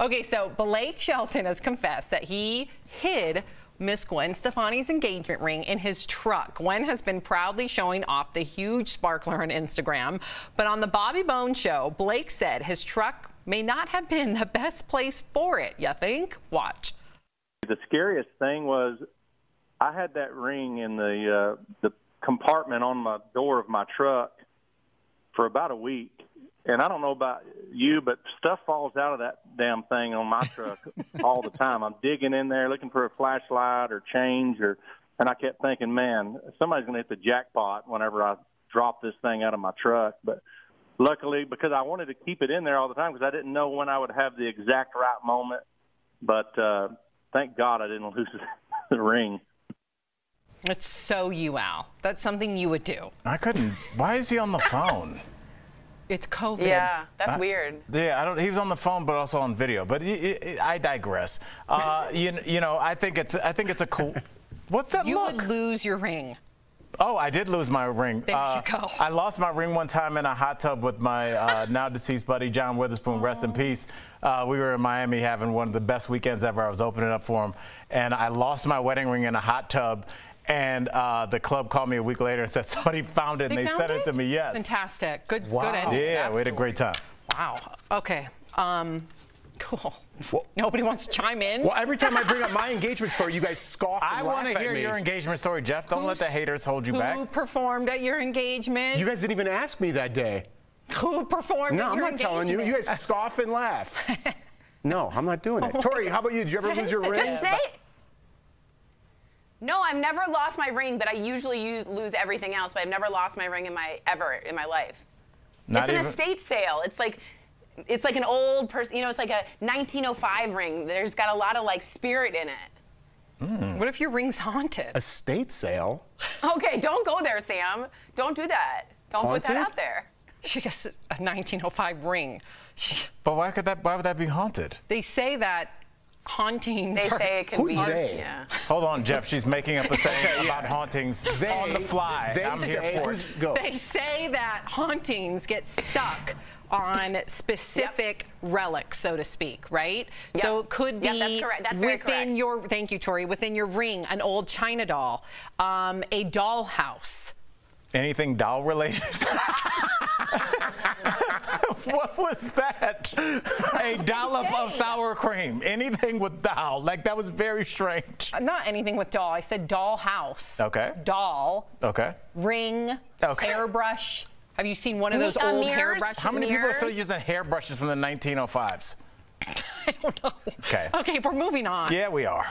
Okay, so Blake Shelton has confessed that he hid Miss Gwen Stefani's engagement ring in his truck. Gwen has been proudly showing off the huge sparkler on Instagram. But on the Bobby Bones show, Blake said his truck may not have been the best place for it. You think? Watch. The scariest thing was I had that ring in the uh, the compartment on my door of my truck for about a week. And I don't know about you, but stuff falls out of that damn thing on my truck all the time. I'm digging in there looking for a flashlight or change or and I kept thinking, man, somebody's going to hit the jackpot whenever I drop this thing out of my truck. But luckily, because I wanted to keep it in there all the time because I didn't know when I would have the exact right moment. But uh, thank God I didn't lose the ring. It's so you, Al. That's something you would do. I couldn't. Why is he on the phone? It's COVID. Yeah, that's I, weird. Yeah, I don't. He was on the phone, but also on video. But I digress. Uh, you, you know, I think it's. I think it's a cool. What's that you look? would lose your ring. Oh, I did lose my ring. There uh, you go. I lost my ring one time in a hot tub with my uh, now deceased buddy John Witherspoon. Rest in peace. Uh, we were in Miami having one of the best weekends ever. I was opening up for him, and I lost my wedding ring in a hot tub. And uh, the club called me a week later and said somebody found it, they and they sent it? it? to me. Yes. Fantastic. Good. Wow. Good ending. Yeah, we had a great time. Wow. Okay. Um, Cool. Well, Nobody wants to chime in. Well, every time I bring up my engagement story, you guys scoff. I want to hear your engagement story, Jeff. Don't Who's, let the haters hold you who back. Who performed at your engagement? You guys didn't even ask me that day. Who performed? At your engagement? No, I'm not engagement? telling you. You guys scoff and laugh. no, I'm not doing it. Tori, how about you? Did you ever lose your ring? Just say. No, I've never lost my ring, but I usually use, lose everything else. But I've never lost my ring in my ever in my life. Not it's an even... estate sale. It's like it's like an old person, you know, it's like a 1905 ring. There's got a lot of like spirit in it. Mm. What if your ring's haunted? A state sale? Okay, don't go there, Sam. Don't do that. Don't haunted? put that out there. She gets a 1905 ring. She, but why could that? Why would that be haunted? They say that hauntings. They are, say it can who's be. They? Yeah. Hold on, Jeff. She's making up a saying about hauntings they, on the fly. They I'm say, here for it. Go. They say that hauntings get stuck on specific yep. relics, so to speak, right? Yep. So it could be yep, that's correct. That's within correct. your thank you, Tori, within your ring, an old china doll, um, a dollhouse. Anything doll related? what was that? a dollop of sour cream. Anything with doll. Like that was very strange. Uh, not anything with doll. I said doll house. Okay. Doll. Okay. Ring. Okay. Airbrush. Have you seen one of those uh, old mirrors? hairbrushes? How many mirrors? people are still using hairbrushes from the 1905s? I don't know. Okay. Okay, we're moving on. Yeah, we are.